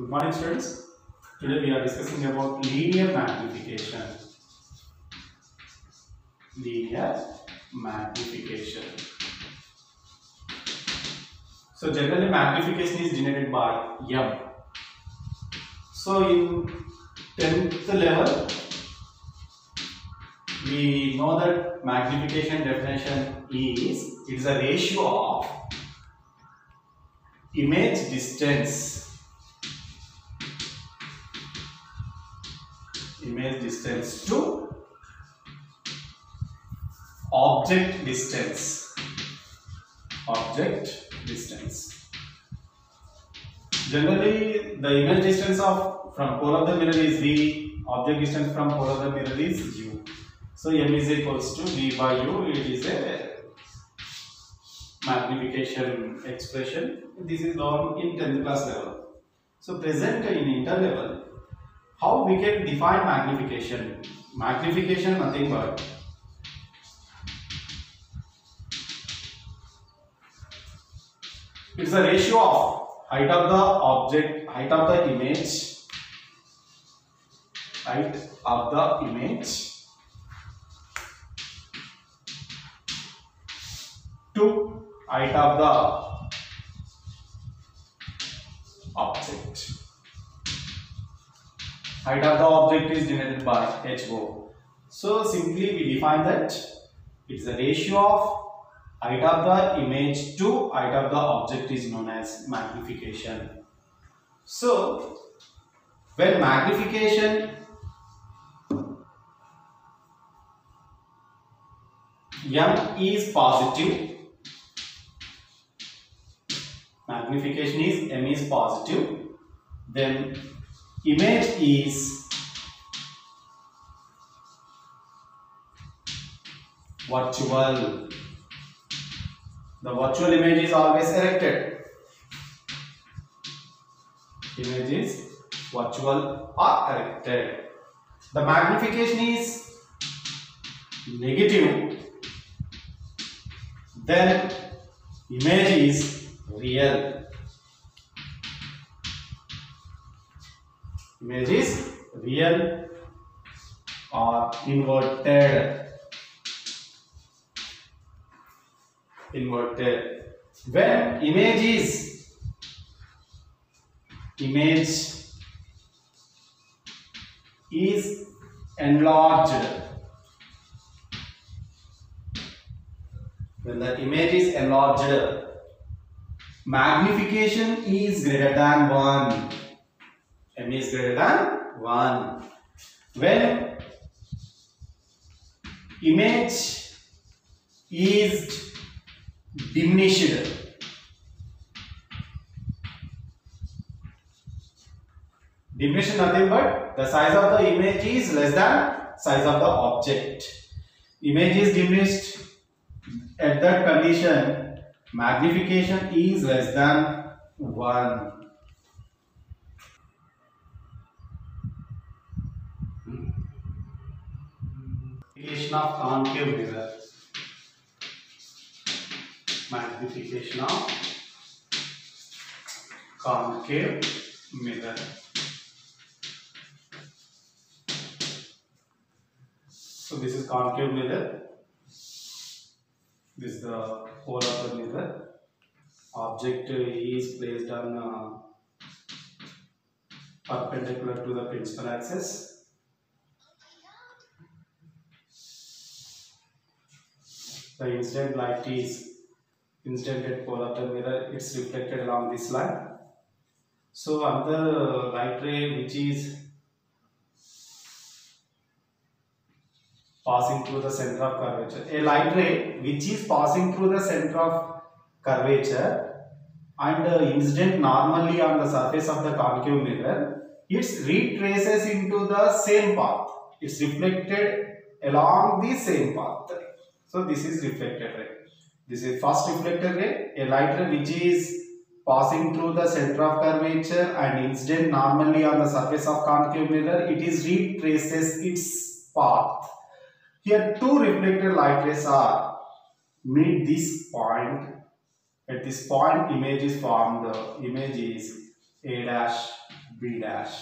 Good morning students. Today we are discussing about linear magnification. Linear magnification. So generally magnification is denoted by M. So in 10th level we know that magnification definition is it is a ratio of image distance image distance to object distance. Object distance. Generally the image distance of from pole of the mirror is v object distance from pole of the mirror is u. So m is equals to v by u. It is a magnification expression. This is on in 10th class level. So present in inter level how we can define magnification? Magnification nothing but. It's a ratio of height of the object height of the image height of the image to height of the object height of the object is denoted by HO. So simply we define that it's a ratio of height of the image to height of the object is known as magnification. So when magnification M is positive magnification is M is positive then image is virtual. The virtual image is always erected. Image is virtual or erected. The magnification is negative. Then image is real. Image is real or inverted? Inverted. When image is image is enlarged. When the image is enlarged magnification is greater than 1 m is greater than 1 when image is diminished diminished nothing but the size of the image is less than size of the object image is diminished at that condition magnification is less than 1 magnification of concave mirror magnification of concave mirror so this is concave mirror this is the pole of the mirror object is placed on uh, perpendicular to the principal axis the incident light is incident at pole of the mirror it's reflected along this line. So another light ray which is passing through the center of curvature a light ray which is passing through the center of curvature and uh, incident normally on the surface of the concave mirror it retraces into the same path. It's reflected along the same path so this is reflected ray. This is first reflected ray, a light ray which is passing through the center of curvature and incident normally on the surface of concave mirror. It is retraces its path. Here two reflected light rays are meet this point. At this point image is formed. The image is A dash B dash.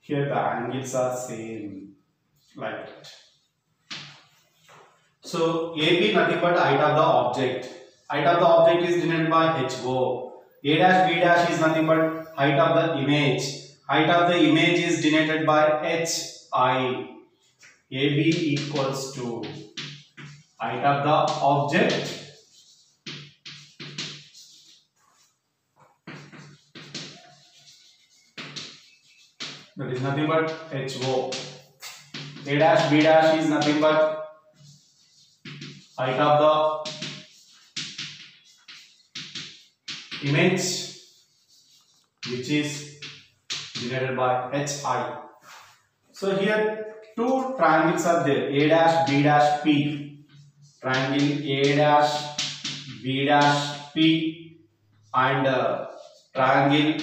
Here the angles are same like that. So AB nothing but height of the object. Height of the object is denoted by HO. A dash B dash is nothing but height of the image. Height of the image is denoted by HI. AB equals to height of the object that is nothing but HO. A dash B dash is nothing but height of the image which is denoted by HI. So here two triangles are there A dash B dash P. Triangle A dash B dash P and uh, triangle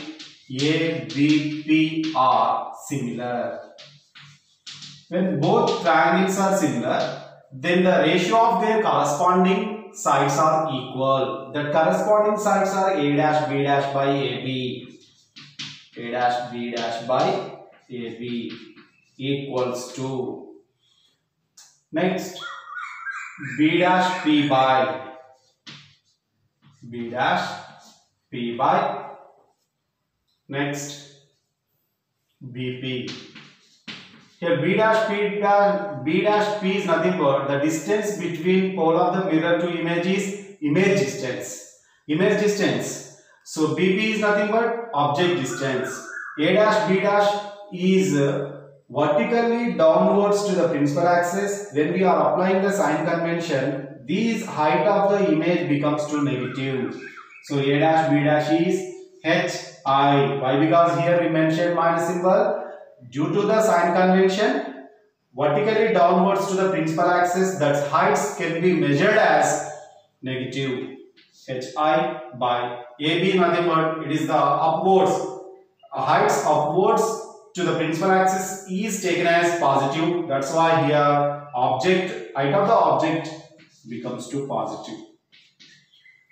ABP are similar. When both triangles are similar, then the ratio of their corresponding sides are equal. The corresponding sides are A dash B dash by AB. A dash B dash by AB equals to next B dash P by B dash P by Next, BP. Here B dash P dash B dash P is nothing but the distance between pole of the mirror to image is image distance. Image distance. So BP is nothing but object distance. A dash B dash is uh, vertically downwards to the principal axis. When we are applying the sign convention, these height of the image becomes to negative. So A dash B dash is H I. Why? Because here we mentioned minus symbol. Due to the sign convention, vertically downwards to the principal axis, that heights can be measured as negative hi by AB nothing but it is the upwards heights upwards to the principal axis is taken as positive. That's why here object height of the object becomes to positive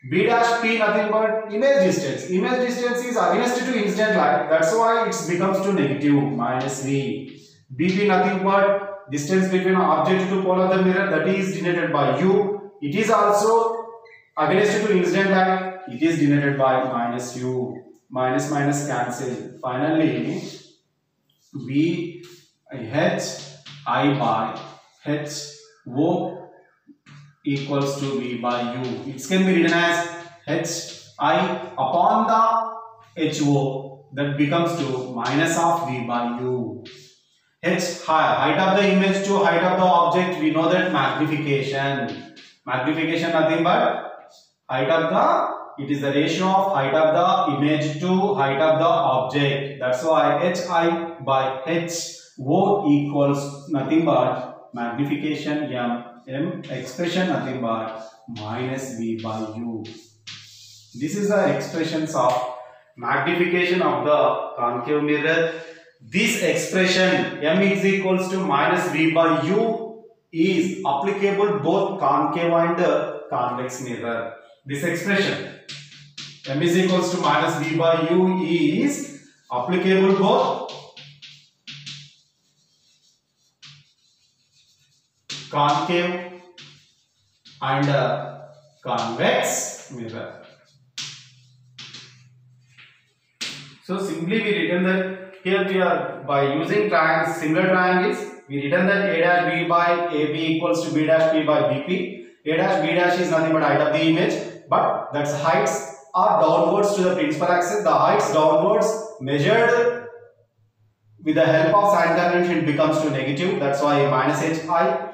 B dash P nothing but image distance. Image distance is against to incident light. That's why it becomes to negative minus V. BP nothing but distance between object to pole of the mirror that is denoted by U. It is also against to incident light. It is denoted by minus U. Minus minus cancel. Finally, V H I by H O equals to V by U. It can be written as H I upon the HO that becomes to minus of V by U. H height of the image to height of the object we know that magnification. Magnification nothing but height of the it is the ratio of height of the image to height of the object. That's why Hi by HO equals nothing but magnification M m expression nothing but minus v by u. This is the expressions of magnification of the concave mirror. This expression m is equals to minus v by u is applicable both concave and convex mirror. This expression m is equals to minus v by u is applicable both concave and uh, convex mirror. So simply we written that here we are by using triangles, similar triangles, we written that a dash b by ab equals to b dash p by bp. a dash b dash is nothing but height of the image, but that's heights are downwards to the principal axis. The heights downwards measured with the help of sign convention becomes to negative. That's why minus hi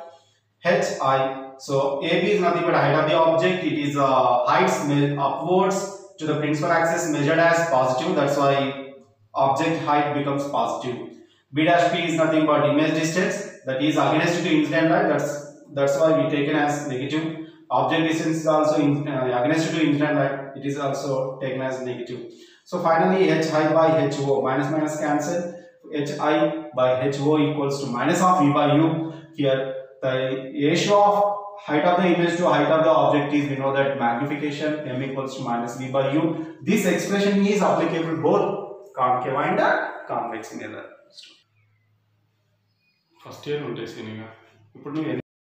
hi. So AB is nothing but height of the object. It is uh, heights upwards to the principal axis measured as positive. That's why object height becomes positive. B dash P is nothing but image distance. That is against to incident light. That's that's why we taken as negative. Object distance is also in, uh, against to incident light. It is also taken as negative. So finally, H i by HO minus minus cancel. H i by HO equals to minus of V by U. Here the ratio of height of the image to height of the object is we know that magnification m equals to minus v by u this expression is applicable both concave and convex mirror first year notation inga ippudu